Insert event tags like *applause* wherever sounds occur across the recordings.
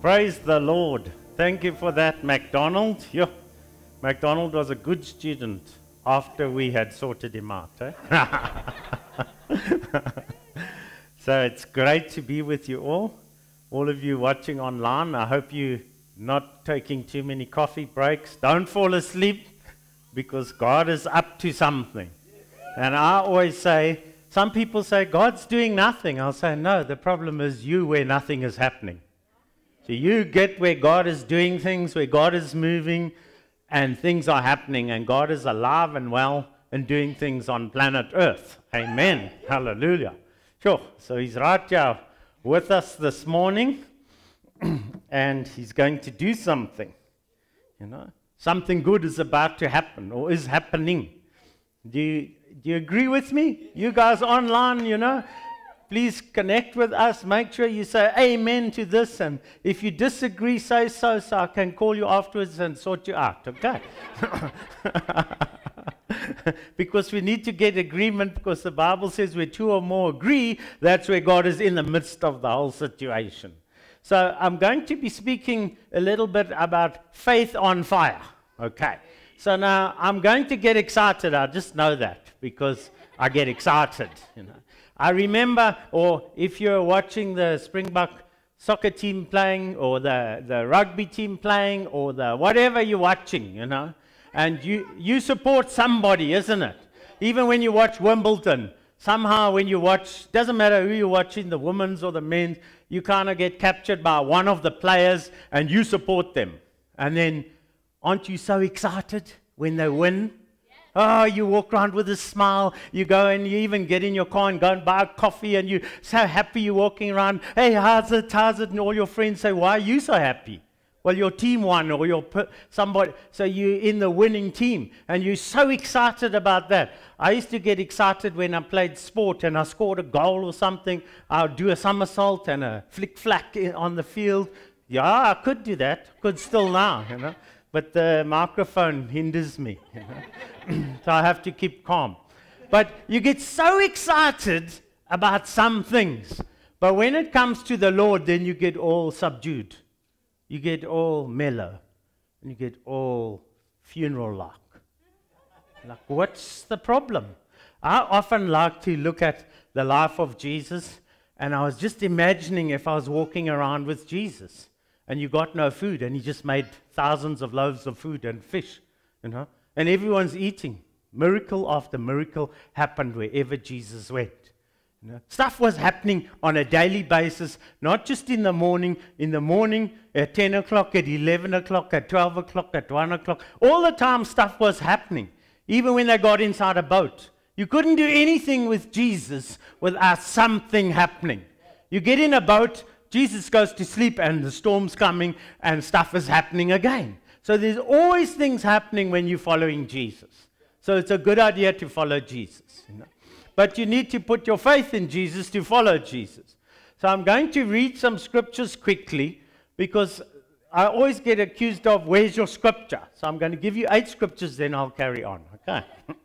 Praise the Lord. Thank you for that, MacDonald. Yeah. MacDonald was a good student after we had sorted him out. Eh? *laughs* so it's great to be with you all. All of you watching online, I hope you're not taking too many coffee breaks. Don't fall asleep because God is up to something. And I always say, some people say, God's doing nothing. I'll say, no, the problem is you where nothing is happening. So you get where God is doing things, where God is moving, and things are happening, and God is alive and well and doing things on planet Earth. Amen. Hallelujah. Sure. So he's right here with us this morning, *clears throat* and he's going to do something. You know, something good is about to happen or is happening. Do you, do you agree with me? You guys online, you know, please connect with us. Make sure you say amen to this. And if you disagree, say so, so I can call you afterwards and sort you out, okay? *laughs* because we need to get agreement because the Bible says where two or more agree, that's where God is in the midst of the whole situation. So I'm going to be speaking a little bit about faith on fire, okay? So now I'm going to get excited. I just know that because I get excited, you know. I remember, or if you're watching the Springbok soccer team playing, or the, the rugby team playing, or the whatever you're watching, you know, and you, you support somebody, isn't it? Even when you watch Wimbledon, somehow when you watch, doesn't matter who you're watching, the women's or the men's, you kind of get captured by one of the players and you support them. And then, aren't you so excited when they win? Oh, you walk around with a smile. You go and you even get in your car and go and buy coffee, and you're so happy you're walking around. Hey, how's it? How's it? And all your friends say, Why are you so happy? Well, your team won, or your somebody. So you're in the winning team, and you're so excited about that. I used to get excited when I played sport and I scored a goal or something. I'd do a somersault and a flick flack on the field. Yeah, I could do that. Could still now, you know but the microphone hinders me. You know? *clears throat* so I have to keep calm. But you get so excited about some things. But when it comes to the Lord, then you get all subdued. You get all mellow. And you get all funeral like. Like, what's the problem? I often like to look at the life of Jesus, and I was just imagining if I was walking around with Jesus and you got no food, and he just made thousands of loaves of food and fish, you know, and everyone's eating. Miracle after miracle happened wherever Jesus went. You know, stuff was happening on a daily basis, not just in the morning, in the morning, at 10 o'clock, at 11 o'clock, at 12 o'clock, at 1 o'clock. All the time, stuff was happening, even when they got inside a boat. You couldn't do anything with Jesus without something happening. You get in a boat, Jesus goes to sleep and the storm's coming and stuff is happening again. So there's always things happening when you're following Jesus. So it's a good idea to follow Jesus. You know? But you need to put your faith in Jesus to follow Jesus. So I'm going to read some scriptures quickly because I always get accused of where's your scripture. So I'm going to give you eight scriptures, then I'll carry on. Okay. *laughs*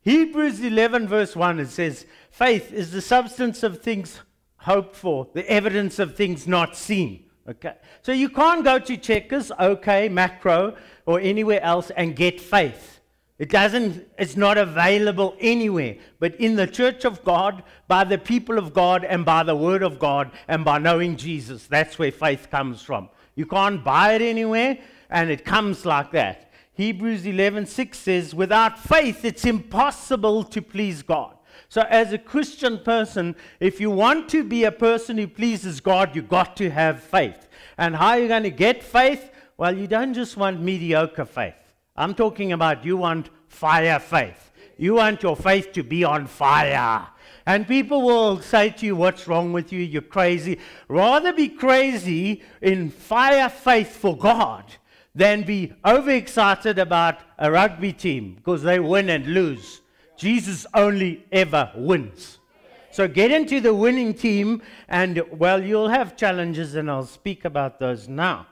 Hebrews 11, verse 1, it says, Faith is the substance of things hoped for, the evidence of things not seen. Okay? So you can't go to Checkers, OK, Makro, or anywhere else and get faith. It doesn't, it's not available anywhere. But in the church of God, by the people of God, and by the word of God, and by knowing Jesus, that's where faith comes from. You can't buy it anywhere, and it comes like that. Hebrews 11:6 says, "Without faith, it's impossible to please God." So, as a Christian person, if you want to be a person who pleases God, you've got to have faith. And how are you going to get faith? Well, you don't just want mediocre faith. I'm talking about you want fire faith. You want your faith to be on fire. And people will say to you, What's wrong with you? You're crazy. Rather be crazy in fire faith for God than be overexcited about a rugby team because they win and lose. Jesus only ever wins. So get into the winning team, and well, you'll have challenges, and I'll speak about those now.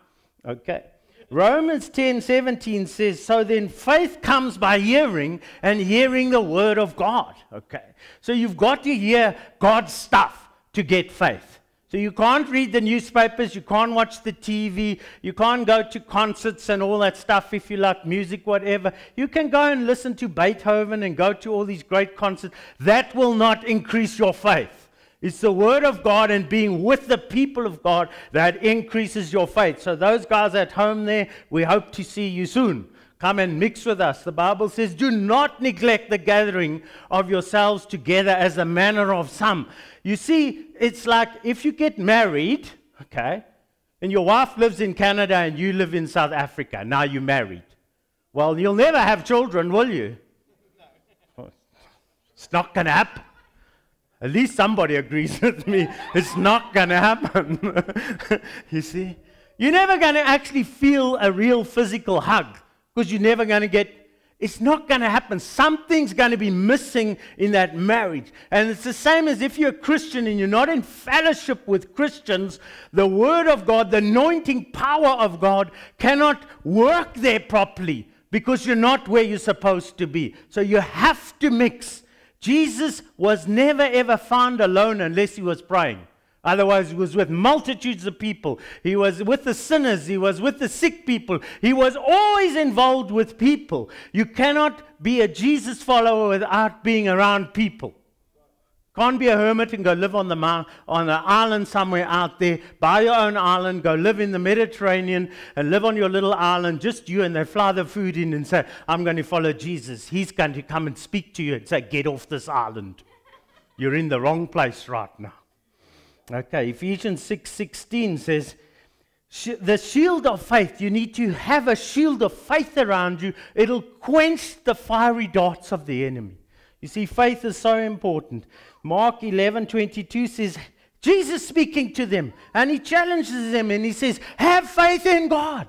Okay. Romans 10 17 says, So then faith comes by hearing, and hearing the word of God. Okay. So you've got to hear God's stuff to get faith. So you can't read the newspapers, you can't watch the TV, you can't go to concerts and all that stuff if you like music, whatever. You can go and listen to Beethoven and go to all these great concerts. That will not increase your faith. It's the Word of God and being with the people of God that increases your faith. So, those guys at home there, we hope to see you soon. Come and mix with us. The Bible says, Do not neglect the gathering of yourselves together as the manner of some. You see, it's like if you get married, okay, and your wife lives in Canada and you live in South Africa, now you're married. Well, you'll never have children, will you? It's not going to happen. At least somebody agrees *laughs* with me. It's not going to happen. *laughs* you see? You're never going to actually feel a real physical hug because you're never going to get it's not going to happen. Something's going to be missing in that marriage. And it's the same as if you're a Christian and you're not in fellowship with Christians, the Word of God, the anointing power of God cannot work there properly because you're not where you're supposed to be. So you have to mix. Jesus was never ever found alone unless he was praying. Otherwise, he was with multitudes of people. He was with the sinners. He was with the sick people. He was always involved with people. You cannot be a Jesus follower without being around people. Can't be a hermit and go live on the on an island somewhere out there. Buy your own island, go live in the Mediterranean and live on your little island, just you, and they fly the food in and say, I'm going to follow Jesus. He's going to come and speak to you and say, Get off this island. You're in the wrong place right now. Okay, Ephesians 6:16 says the shield of faith, you need to have a shield of faith around you. It'll quench the fiery darts of the enemy. You see, faith is so important. Mark 11 22 says, Jesus speaking to them, and he challenges them and he says, Have faith in God.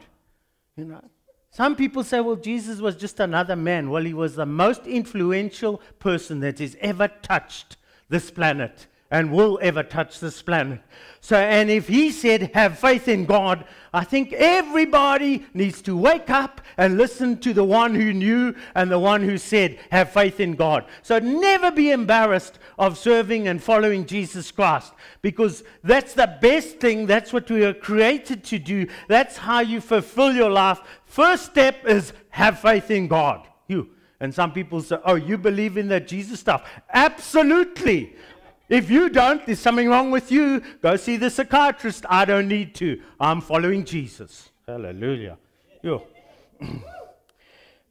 You know, some people say, Well, Jesus was just another man. Well, he was the most influential person that has ever touched this planet and will ever touch this planet. So, and if he said, have faith in God, I think everybody needs to wake up and listen to the one who knew and the one who said, have faith in God. So, never be embarrassed of serving and following Jesus Christ because that's the best thing. That's what we are created to do. That's how you fulfill your life. First step is have faith in God. You. And some people say, oh, you believe in that Jesus stuff. Absolutely. If you don't, there's something wrong with you. Go see the psychiatrist. I don't need to. I'm following Jesus. Hallelujah. Yo. *clears throat*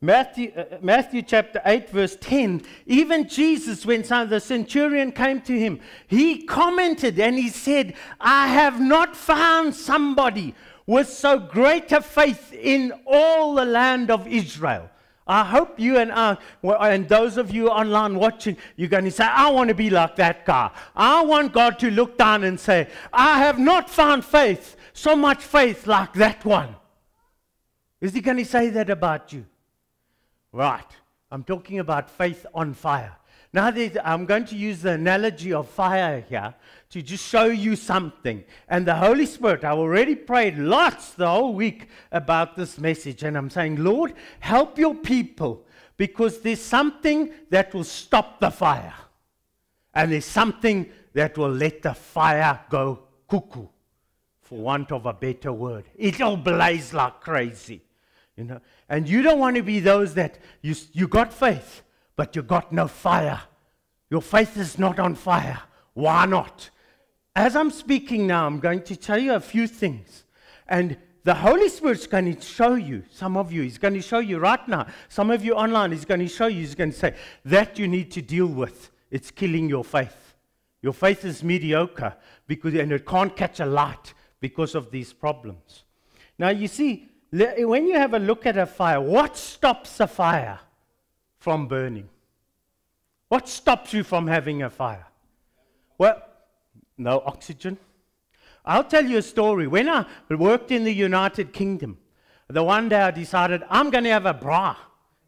Matthew, uh, Matthew chapter 8, verse 10. Even Jesus, when some, the centurion came to him, he commented and he said, I have not found somebody with so great a faith in all the land of Israel. I hope you and I, and those of you online watching, you're going to say, I want to be like that guy. I want God to look down and say, I have not found faith, so much faith like that one. Is he going to say that about you? Right. I'm talking about faith on fire. Now, I'm going to use the analogy of fire here to just show you something. And the Holy Spirit, I've already prayed lots the whole week about this message. And I'm saying, Lord, help your people because there's something that will stop the fire. And there's something that will let the fire go cuckoo, for want of a better word. It'll blaze like crazy. You know, and you don't want to be those that you, you got faith, but you got no fire. Your faith is not on fire. Why not? As I'm speaking now, I'm going to tell you a few things. And the Holy Spirit's going to show you, some of you, He's going to show you right now. Some of you online, He's going to show you, He's going to say, that you need to deal with. It's killing your faith. Your faith is mediocre because, and it can't catch a light because of these problems. Now, you see, when you have a look at a fire, what stops a fire from burning? What stops you from having a fire? Well, no oxygen. I'll tell you a story. When I worked in the United Kingdom, the one day I decided I'm going to have a braai.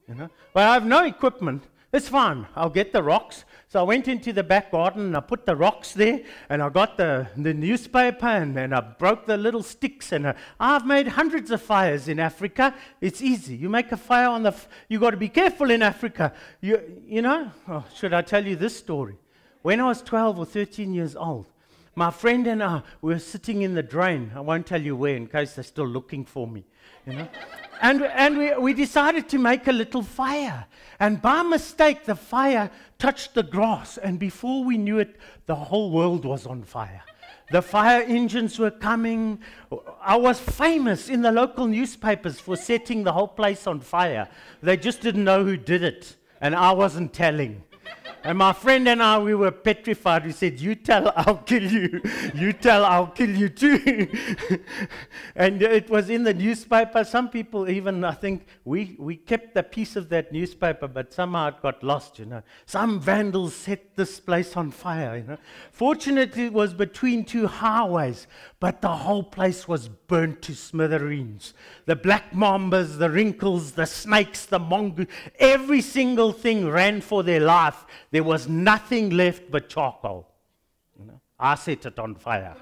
You know? Well, I have no equipment. It's fine. I'll get the rocks. So I went into the back garden and I put the rocks there and I got the, the newspaper and, and I broke the little sticks. And I, uh, I've made hundreds of fires in Africa. It's easy. You make a fire on the. F- you got to be careful in Africa. You, you know? Oh, should I tell you this story? When I was 12 or 13 years old, My friend and I we were sitting in the drain. I won't tell you where in case they're still looking for me. You know? and and we, we decided to make a little fire. And by mistake, the fire touched the grass. And before we knew it, the whole world was on fire. The fire engines were coming. I was famous in the local newspapers for setting the whole place on fire. They just didn't know who did it, and I wasn't telling. And my friend and I, we were petrified. We said, You tell, I'll kill you. You tell, I'll kill you too. *laughs* and it was in the newspaper. Some people, even, I think, we, we kept the piece of that newspaper, but somehow it got lost, you know. Some vandals set this place on fire, you know. Fortunately, it was between two highways, but the whole place was burnt to smithereens. The black mambas, the rinkhals, the snakes, the mongoose, every single thing ran for their life. There was nothing left but charcoal. I set it on fire.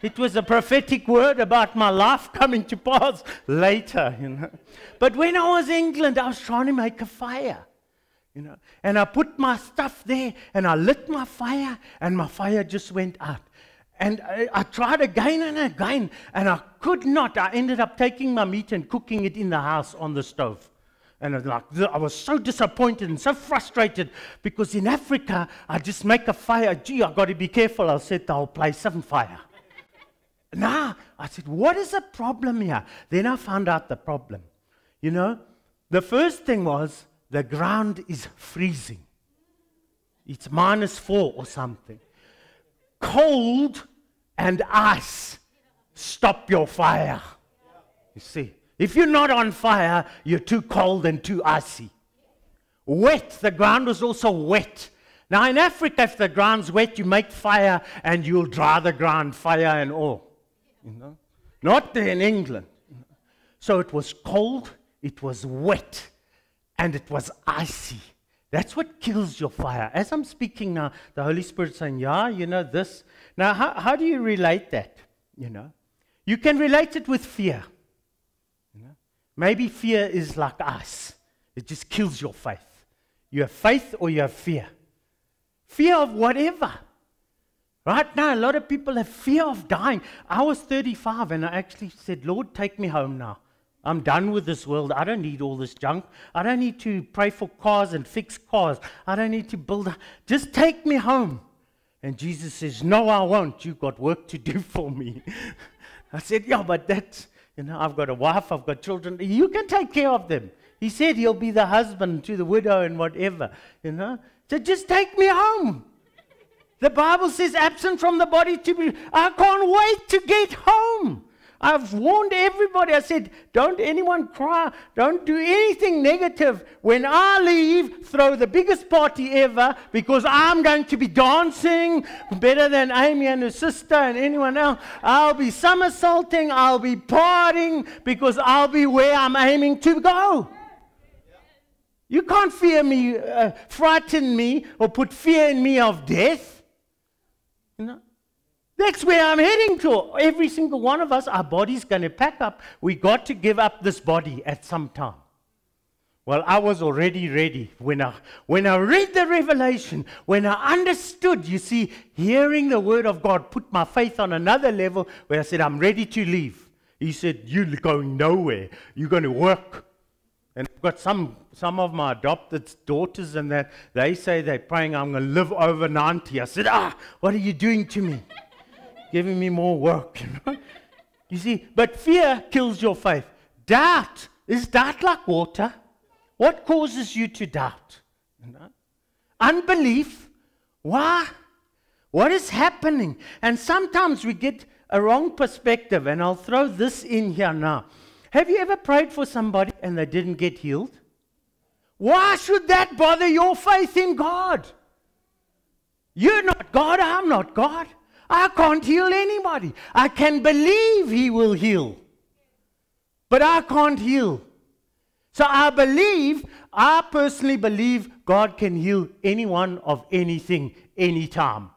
It was a prophetic word about my life coming to pass later, you know. But when I was in England, I was trying to make a fire, you know. And I put my stuff there and I lit my fire and my fire just went out. And I, I, tried again and again, and I could not. I ended up taking my meat and cooking it in the house on the stove. And I was, like, I was so disappointed and so frustrated because in Africa, I just make a fire. Gee, i got to be careful. I'll set the whole place on fire. *laughs* now, I said, what is the problem here? Then I found out the problem. You know, the first thing was the ground is freezing. It's minus four or something cold and ice stop your fire. You see, if you're not on fire, you're too cold and too icy. Wet, the ground was also wet. Now, in Africa, if the ground's wet, you make fire and you'll dry the ground, fire and all. You know? Not in England. So it was cold, it was wet, and it was icy. That's what kills your fire. As I'm speaking now, the Holy Spirit saying, Yeah, you know this. Now, how, how do you relate that? You know, you can relate it with fear. You know? Maybe fear is like ice, it just kills your faith. You have faith or you have fear. Fear of whatever. Right now, a lot of people have fear of dying. I was 35 and I actually said, Lord, take me home now. I'm done with this world. I don't need all this junk. I don't need to pray for cars and fix cars. I don't need to build. A, just take me home. And Jesus says, No, I won't. You've got work to do *laughs* for me. I said, Yeah, but that's, you know, I've got a wife, I've got children. You can take care of them. He said he'll be the husband to the widow and whatever, you know. So just take me home. The Bible says, absent from the body to be. I can't wait to get home. I've warned everybody. I said, don't anyone cry. Don't do anything negative. When I leave, throw the biggest party ever because I'm going to be dancing better than Amy and her sister and anyone else. I'll be somersaulting. I'll be partying because I'll be where I'm aiming to go. You can't fear me, uh, frighten me, or put fear in me of death. You know? That's where I'm heading to. Every single one of us, our body's going to pack up. We got to give up this body at some time. Well, I was already ready when I, when I read the revelation, when I understood, you see, hearing the word of God put my faith on another level where I said, I'm ready to leave. He said, You're going nowhere. You're going to work. And I've got some, some of my adopted daughters and that they say they're praying, I'm going to live over 90. I said, Ah, what are you doing to me? Giving me more work. *laughs* You, see, but fear kills your faith. Doubt is doubt like water. What causes you to doubt? Unbelief. Why? What is happening? And sometimes we get a wrong perspective, and I'll throw this in here now. Have you ever prayed for somebody and they didn't get healed? Why should that bother your faith in God? You're not God, I'm not God. I can't heal anybody. I can believe He will heal, but I can't heal. So I believe, I personally believe God can heal anyone of anything, anytime.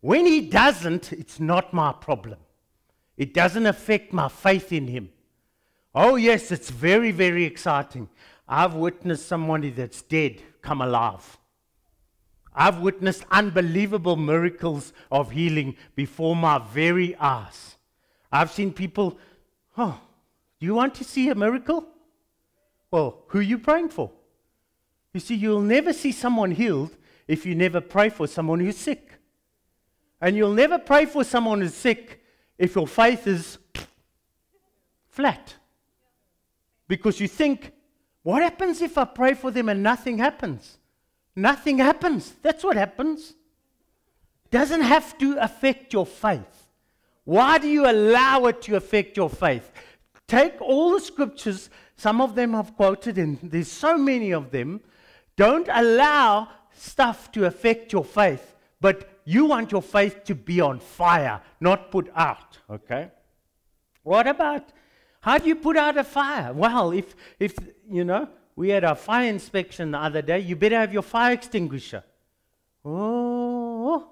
When He doesn't, it's not my problem. It doesn't affect my faith in Him. Oh, yes, it's very, very exciting. I've witnessed somebody that's dead come alive. I've witnessed unbelievable miracles of healing before my very eyes. I've seen people, oh, do you want to see a miracle? Well, who are you praying for? You see, you'll never see someone healed if you never pray for someone who's sick. And you'll never pray for someone who's sick if your faith is flat. Because you think, what happens if I pray for them and nothing happens? Nothing happens. That's what happens. Doesn't have to affect your faith. Why do you allow it to affect your faith? Take all the scriptures, some of them I've quoted, and there's so many of them. Don't allow stuff to affect your faith, but you want your faith to be on fire, not put out. Okay? What about how do you put out a fire? Well, if, if you know, we had a fire inspection the other day, you better have your fire extinguisher. Oh,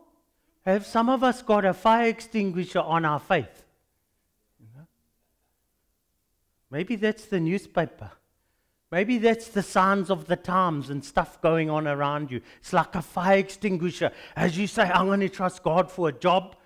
have some of us got a fire extinguisher on our faith? Maybe that's the newspaper. Maybe that's the signs of the times and stuff going on around you. It's like a fire extinguisher. As you say, I'm going to trust God for a job,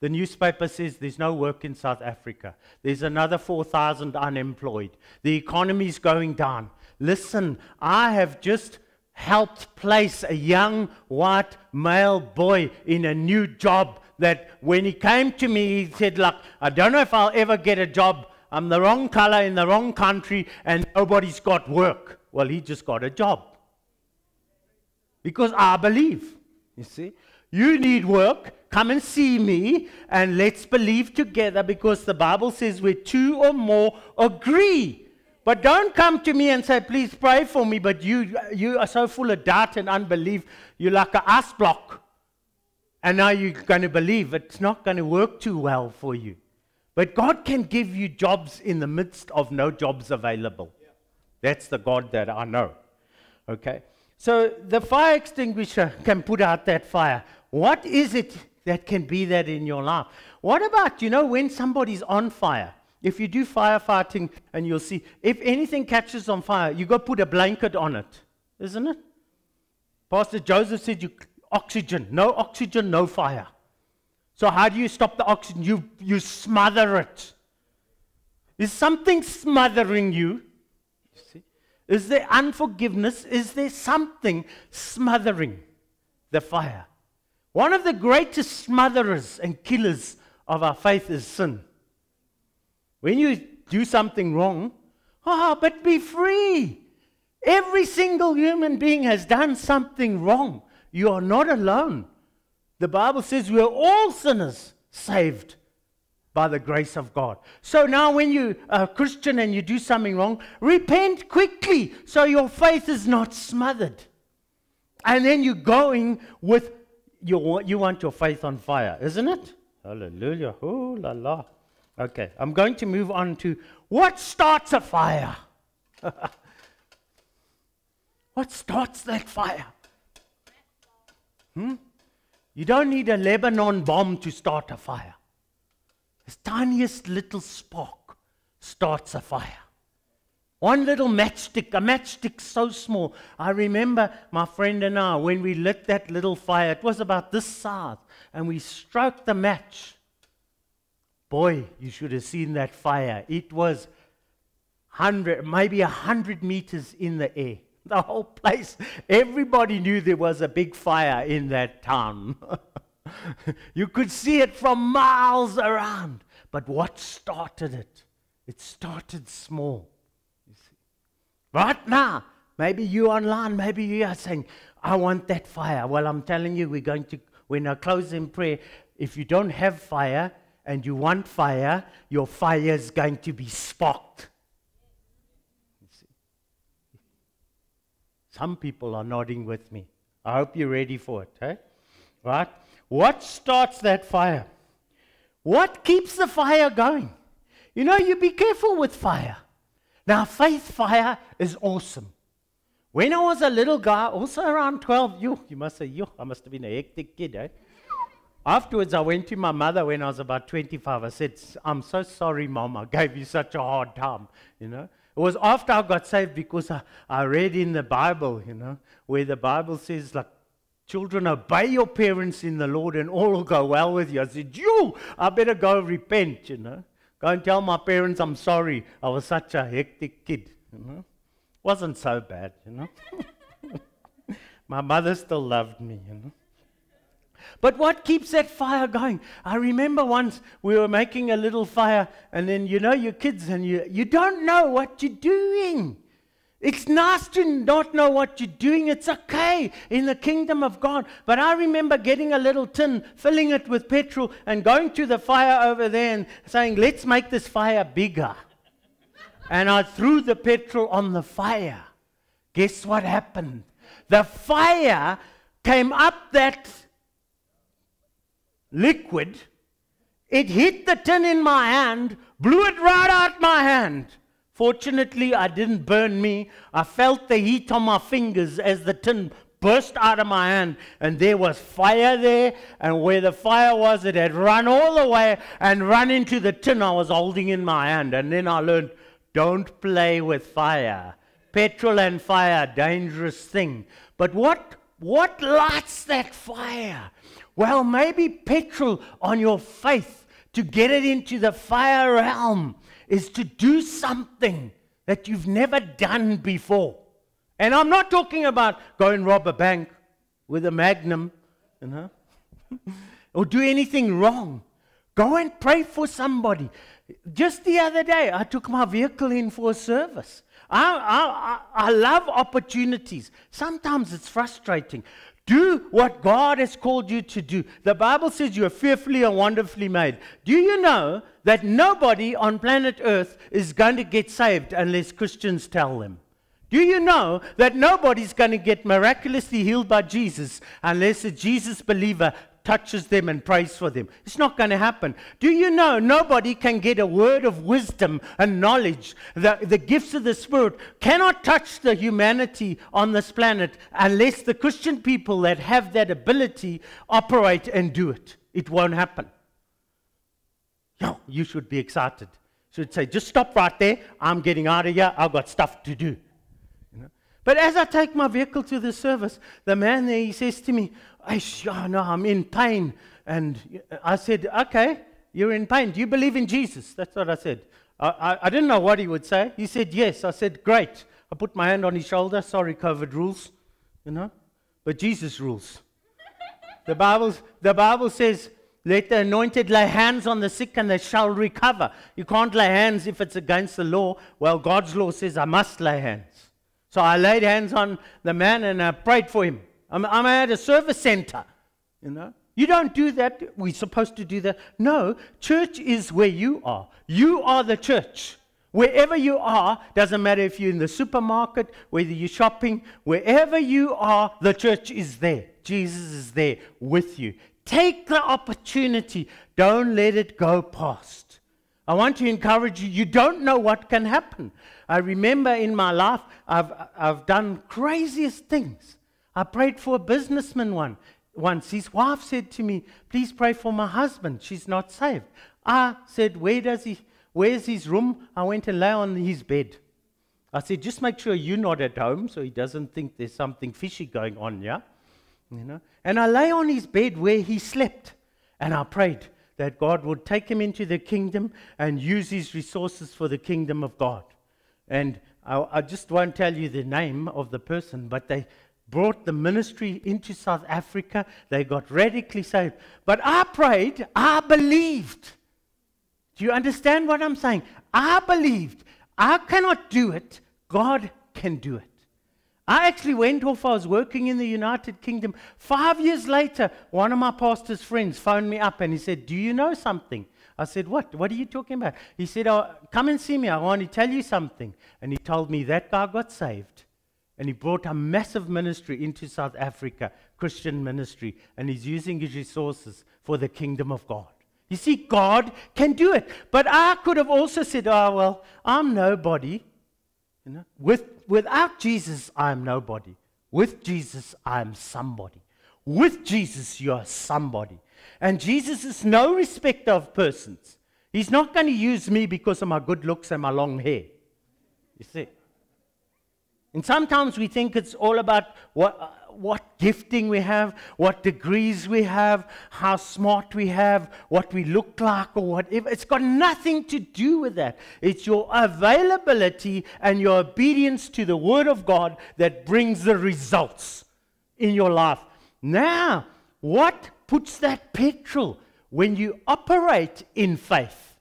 the newspaper says there's no work in South Africa. There's another 4,000 unemployed. The economy's going down. Listen, I have just helped place a young white male boy in a new job that when he came to me, he said, Look, I don't know if I'll ever get a job. I'm the wrong color in the wrong country and nobody's got work. Well, he just got a job. Because I believe, you see. You need work. Come and see me and let's believe together because the Bible says where two or more agree. But don't come to me and say, please pray for me. But you, you are so full of doubt and unbelief. You're like an ice block. And now you're going to believe it's not going to work too well for you. But God can give you jobs in the midst of no jobs available. That's the God that I know. Okay? So the fire extinguisher can put out that fire. What is it that can be that in your life? What about, you know, when somebody's on fire? If you do firefighting and you'll see, if anything catches on fire, you to put a blanket on it, isn't it? Pastor Joseph said, you, oxygen, no oxygen, no fire. So how do you stop the oxygen? You, you smother it. Is something smothering you? you see? Is there unforgiveness? Is there something smothering the fire? One of the greatest smotherers and killers of our faith is sin. When you do something wrong, ah, oh, but be free. Every single human being has done something wrong. You are not alone. The Bible says we are all sinners saved by the grace of God. So now, when you are a Christian and you do something wrong, repent quickly so your faith is not smothered. And then you're going with your, you want your faith on fire, isn't it? Hallelujah. Oh, la la. Okay, I'm going to move on to what starts a fire? *laughs* what starts that fire? Hmm? You don't need a Lebanon bomb to start a fire. The tiniest little spark starts a fire. One little matchstick, a matchstick so small. I remember my friend and I, when we lit that little fire, it was about this size, and we struck the match. Boy, you should have seen that fire. It was 100, maybe 100 meters in the air. *laughs* The whole place, everybody knew there was a big fire in that town. *laughs* you could see it from miles around. But what started it? It started small. Right now, maybe you online, maybe you are saying, I want that fire. Well, I'm telling you, we're going to, when I close in prayer, if you don't have fire and you want fire, your fire is going to be sparked. Some people are nodding with me. I hope you're ready for it. Eh? Right? What starts that fire? What keeps the fire going? You know, you be careful with fire. Now, faith fire is awesome. When I was a little guy, also around 12, you, you must say, you, I must have been a hectic kid, eh? Afterwards, I went to my mother when I was about 25. I said, I'm so sorry, Mom, I gave you such a hard time, you know. It was after I got saved because I, I read in the Bible, you know, where the Bible says, like, Children, obey your parents in the Lord and all will go well with you. I said, You, I better go repent, you know. Go and tell my parents I'm sorry. I was such a hectic kid, you know. Wasn't so bad, you know. *laughs* my mother still loved me, you know. But what keeps that fire going? I remember once we were making a little fire, and then you know your kids, and you, you don't know what you're doing. It's nice to not know what you're doing. It's okay in the kingdom of God. But I remember getting a little tin, filling it with petrol, and going to the fire over there and saying, Let's make this fire bigger. and I threw the petrol on the fire. Guess what happened? The fire came up that liquid, it hit the tin in my hand, blew it right out my hand. Fortunately, I didn't burn me. I felt the heat on my fingers as the tin burst out of my hand, and there was fire there. And where the fire was, it had run all the way and run into the tin I was holding in my hand. And then I learned don't play with fire. Petrol and fire, dangerous thing. But what, what lights that fire? Well, maybe petrol on your faith to get it into the fire realm is to do something that you've never done before. And I'm not talking about go and rob a bank with a magnum, you know, *laughs* or do anything wrong. Go and pray for somebody. Just the other day, I took my vehicle in for a service. I, I, I love opportunities. Sometimes it's frustrating. Do what God has called you to do. The Bible says you are fearfully and wonderfully made. Do you know that nobody on planet Earth is going to get saved unless Christians tell them? Do you know that nobody's going to get miraculously healed by Jesus unless a Jesus believer touches them and prays for them. It's not going to happen. Do you know nobody can get a word of wisdom and knowledge? The, the gifts of the Spirit cannot touch the humanity on this planet unless the Christian people that have that ability operate and do it. It won't happen. No, you should be excited. Should say, just stop right there. I'm getting out of here. I've got stuff to do. But as I take my vehicle to the service, the man there, he says to me, oh, no, I'm in pain. And I said, okay, you're in pain. Do you believe in Jesus? That's what I said. I, I, I didn't know what he would say. He said, yes. I said, great. I put my hand on his shoulder. Sorry, COVID rules, you know. But Jesus rules. the, Bible, the Bible says, let the anointed lay hands on the sick and they shall recover. You can't lay hands if it's against the law. Well, God's law says I must lay hands. So I laid hands on the man and I prayed for him. I'm, I'm at a service center, you know. You don't do that. We're supposed to do that. No, church is where you are. You are the church. Wherever you are, doesn't matter if you're in the supermarket, whether you're shopping, wherever you are, the church is there. Jesus is there with you. Take the opportunity. Don't let it go past. I want to encourage you. You don't know what can happen. I remember in my life, I've, I've done craziest things. I prayed for a businessman one, once. His wife said to me, Please pray for my husband. She's not saved. I said, Where does he, where's his room? I went and lay on his bed. I said, Just make sure you're not at home so he doesn't think there's something fishy going on, yeah? You know? And I lay on his bed where he slept. And I prayed that God would take him into the kingdom and use his resources for the kingdom of God. And I, I just won't tell you the name of the person, but they brought the ministry into South Africa. They got radically saved. But I prayed, I believed. Do you understand what I'm saying? I believed. I cannot do it, God can do it. I actually went off, I was working in the United Kingdom. Five years later, one of my pastor's friends phoned me up and he said, Do you know something? I said, What? What are you talking about? He said, oh, Come and see me. I want to tell you something. And he told me that guy got saved. And he brought a massive ministry into South Africa, Christian ministry, and he's using his resources for the kingdom of God. You see, God can do it. But I could have also said, oh, well, I'm nobody. You know? With, without Jesus, I'm nobody. With Jesus, I'm somebody. With Jesus, you're somebody. And Jesus is no respecter of persons. He's not going to use me because of my good looks and my long hair. You see? And sometimes we think it's all about what, uh, what gifting we have, what degrees we have, how smart we have, what we look like, or whatever. It's got nothing to do with that. It's your availability and your obedience to the Word of God that brings the results in your life. Now, what puts that petrol when you operate in faith?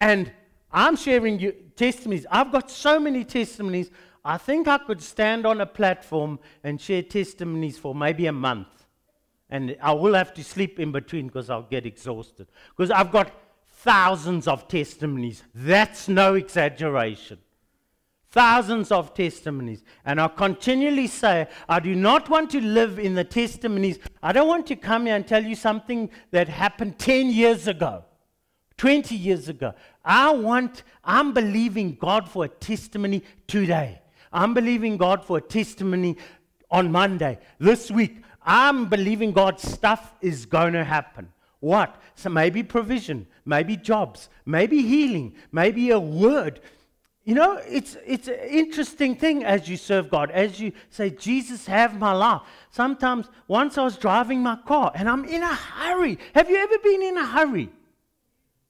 And I'm sharing you testimonies. I've got so many testimonies. I think I could stand on a platform and share testimonies for maybe a month. And I will have to sleep in between because I'll get exhausted. Because I've got thousands of testimonies. That's no exaggeration. Thousands of testimonies. And I continually say, I do not want to live in the testimonies. I don't want to come here and tell you something that happened 10 years ago, 20 years ago. I want, I'm believing God for a testimony today. I'm believing God for a testimony on Monday. This week, I'm believing God's stuff is going to happen. What? So maybe provision, maybe jobs, maybe healing, maybe a word. You know, it's, it's an interesting thing as you serve God, as you say, Jesus, have my life. Sometimes, once I was driving my car and I'm in a hurry. Have you ever been in a hurry?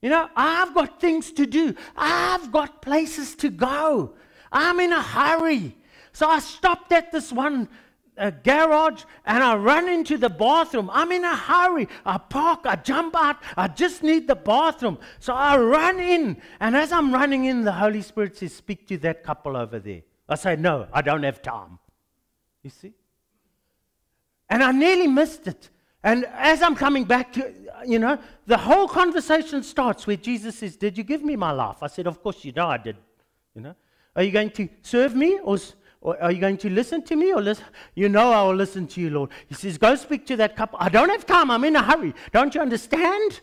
You know, I've got things to do, I've got places to go. I'm in a hurry. So I stopped at this one uh, garage and I run into the bathroom. I'm in a hurry. I park, I jump out. I just need the bathroom. So I run in. And as I'm running in, the Holy Spirit says, Speak to that couple over there. I say, No, I don't have time. You see? And I nearly missed it. And as I'm coming back to, you know, the whole conversation starts where Jesus says, Did you give me my life? I said, Of course you know I did. You know? Are you going to serve me or are you going to listen to me or listen? You know I will listen to you, Lord. He says, Go speak to that couple. I don't have time. I'm in a hurry. Don't you understand?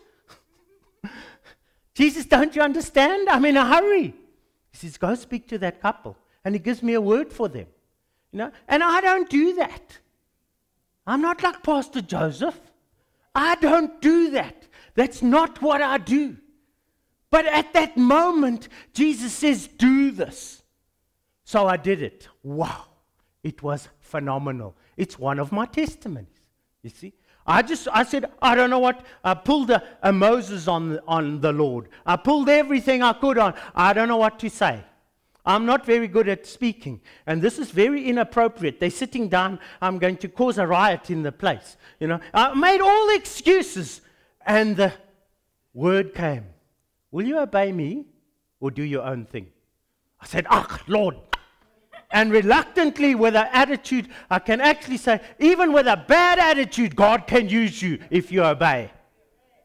*laughs* Jesus, don't you understand? I'm in a hurry. He says, Go speak to that couple. And he gives me a word for them. You know? And I don't do that. I'm not like Pastor Joseph. I don't do that. That's not what I do. But at that moment, Jesus says, Do this. So I did it. Wow. It was phenomenal. It's one of my testimonies. You see? I just, I said, I don't know what. I pulled a, a Moses on, on the Lord. I pulled everything I could on. I don't know what to say. I'm not very good at speaking. And this is very inappropriate. They're sitting down. I'm going to cause a riot in the place. You know, I made all the excuses. And the word came Will you obey me or do your own thing? I said, Ah, Lord. And reluctantly, with an attitude, I can actually say, even with a bad attitude, God can use you if you obey.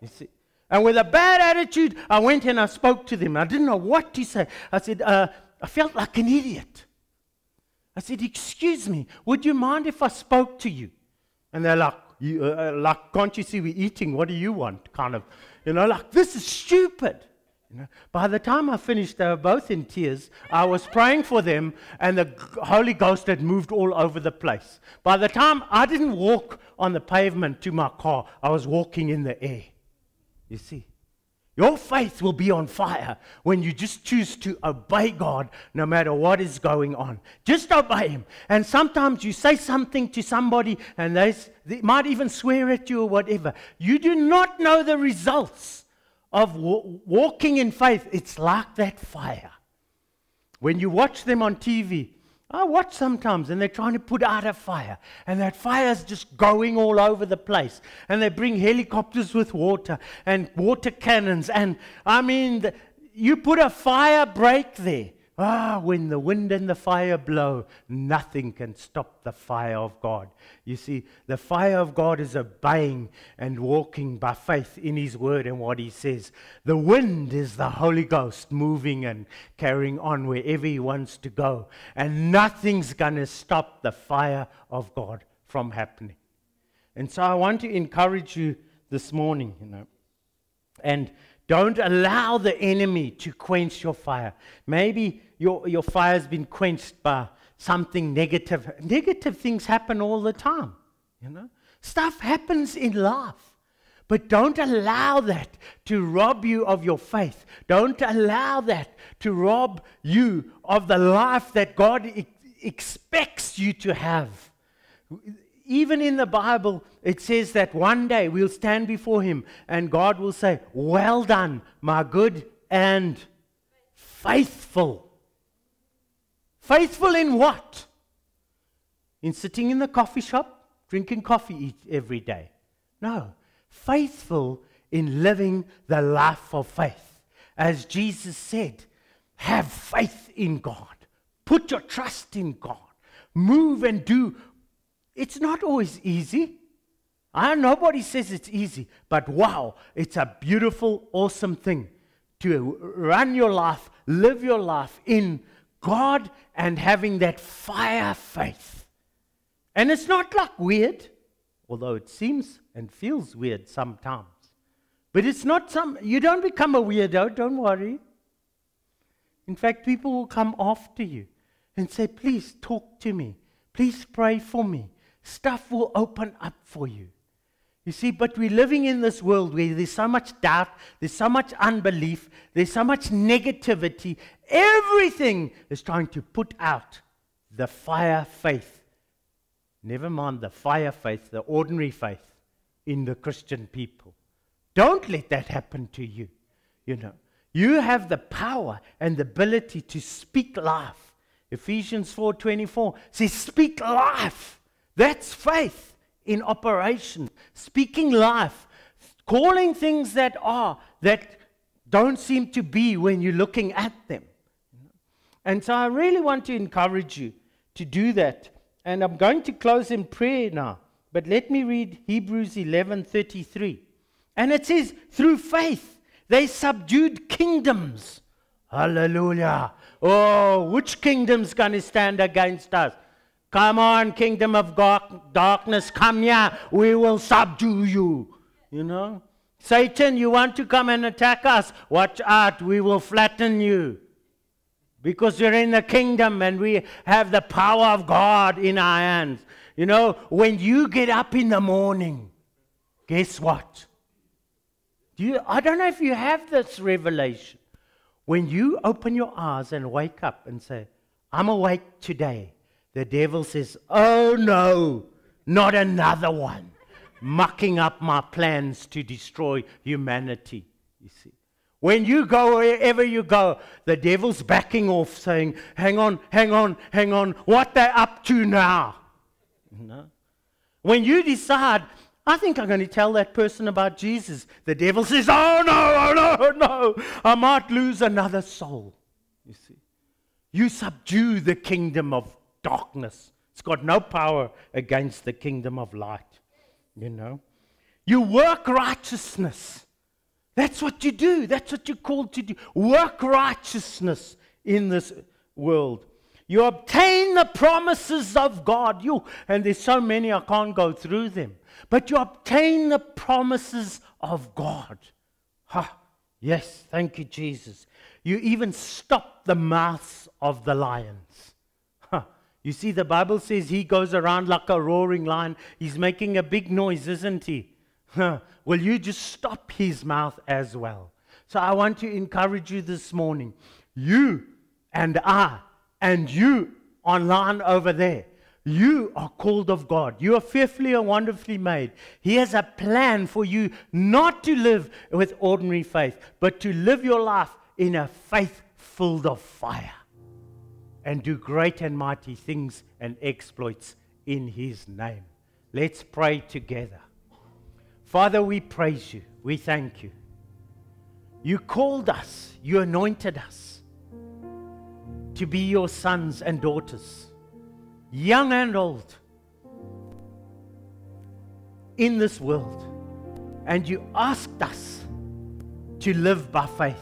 You see? And with a bad attitude, I went and I spoke to them. I didn't know what to say. I said, uh, I felt like an idiot. I said, Excuse me, would you mind if I spoke to you? And they're like, you, uh, uh, like, can't you see we're eating? What do you want? Kind of, you know, like, this is stupid. You know? By the time I finished, they were both in tears. I was praying for them, and the Holy Ghost had moved all over the place. By the time I didn't walk on the pavement to my car, I was walking in the air. You see? Your faith will be on fire when you just choose to obey God no matter what is going on. Just obey Him. And sometimes you say something to somebody and they, they might even swear at you or whatever. You do not know the results of walking in faith. It's like that fire. When you watch them on TV, I watch sometimes and they're trying to put out a fire, and that fire's just going all over the place. And they bring helicopters with water and water cannons. And I mean, the, you put a fire break there. Ah, when the wind and the fire blow, nothing can stop the fire of God. You see, the fire of God is obeying and walking by faith in His word and what He says. The wind is the Holy Ghost moving and carrying on wherever He wants to go. And nothing's going to stop the fire of God from happening. And so I want to encourage you this morning, you know. And don't allow the enemy to quench your fire. Maybe your, your fire's been quenched by something negative. Negative things happen all the time, you know. Stuff happens in life. But don't allow that to rob you of your faith. Don't allow that to rob you of the life that God expects you to have. Even in the Bible, it says that one day we'll stand before Him and God will say, Well done, my good and faithful. Faithful in what? In sitting in the coffee shop, drinking coffee every day. No. Faithful in living the life of faith. As Jesus said, have faith in God. Put your trust in God. Move and do. It's not always easy. I, nobody says it's easy, but wow, it's a beautiful, awesome thing to run your life, live your life in God and having that fire faith. And it's not like weird, although it seems and feels weird sometimes. But it's not some, you don't become a weirdo, don't worry. In fact, people will come after you and say, please talk to me. Please pray for me. Stuff will open up for you. You see, but we're living in this world where there's so much doubt, there's so much unbelief, there's so much negativity. Everything is trying to put out the fire faith. Never mind the fire faith, the ordinary faith in the Christian people. Don't let that happen to you. You know, you have the power and the ability to speak life. Ephesians 4:24 says speak life. That's faith in operation. Speaking life, calling things that are that don't seem to be when you're looking at them. And so I really want to encourage you to do that. And I'm going to close in prayer now. But let me read Hebrews 11:33. And it says, through faith, they subdued kingdoms. Hallelujah. Oh, which kingdom's going to stand against us? Come on, kingdom of darkness, come here. We will subdue you. You know? Satan, you want to come and attack us? Watch out, we will flatten you. Because we're in the kingdom and we have the power of God in our hands. You know, when you get up in the morning, guess what? Do You, I don't know if you have this revelation. When you open your eyes and wake up and say, I'm awake today, the devil says, Oh no, not another one, mucking up my plans to destroy humanity. You see. When you go wherever you go, the devil's backing off, saying, Hang on, hang on, hang on, what they up to now? No. When you decide, I think I'm going to tell that person about Jesus. The devil says, Oh, no, oh, no, oh, no. I might lose another soul. You see, you subdue the kingdom of darkness. It's got no power against the kingdom of light. You know, you work righteousness. That's what you do. That's what you're called to do. Work righteousness in this world. You obtain the promises of God. You, and there's so many I can't go through them but you obtain the promises of God. Ha, yes, thank you, Jesus. You even stop the mouths of the lions. You see, the Bible says he goes around like a roaring lion. He's making a big noise, isn't he? Ha, *laughs* will you just stop his mouth as well? So I want to encourage you this morning. You and I and you online over there you are called of God. You are fearfully and wonderfully made. He has a plan for you not to live with ordinary faith, but to live your life in a faith filled of fire and do great and mighty things and exploits in His name. Let's pray together. Father, we praise you. We thank you. You called us, you anointed us to be your sons and daughters young and old, in this world. And you asked us to live by faith.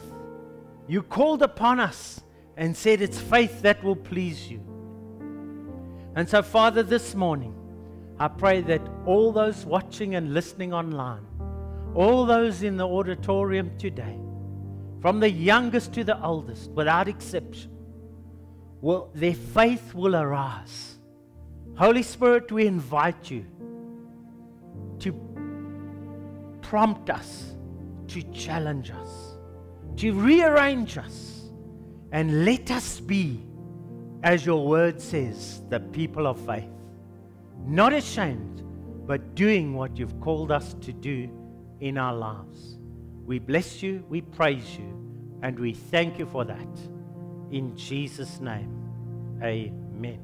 You called upon us and said it's faith that will please you. And so, Father, this morning, I pray that all those watching and listening online, all those in the auditorium today, from the youngest to the oldest, without exception, will, their faith will arise Holy Spirit, we invite you to prompt us, to challenge us, to rearrange us, and let us be, as your word says, the people of faith. not ashamed, but doing what you've called us to do in our lives. We bless you, we praise you, and we thank you for that. In Jesus' name, amen.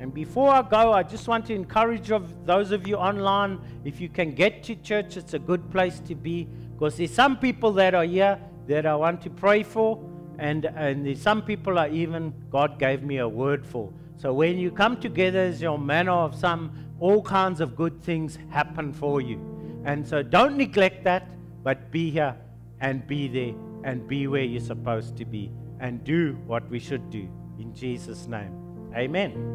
And before I go, I just want to encourage of those of you online, if you can get to church, it's a good place to be. Because there's some people that are here that I want to pray for, and, and some people are even God gave me a word for. So when you come together as your manner of some, all kinds of good things happen for you. And so don't neglect that, but be here and be there and be where you're supposed to be and do what we should do. In Jesus' name. Amen.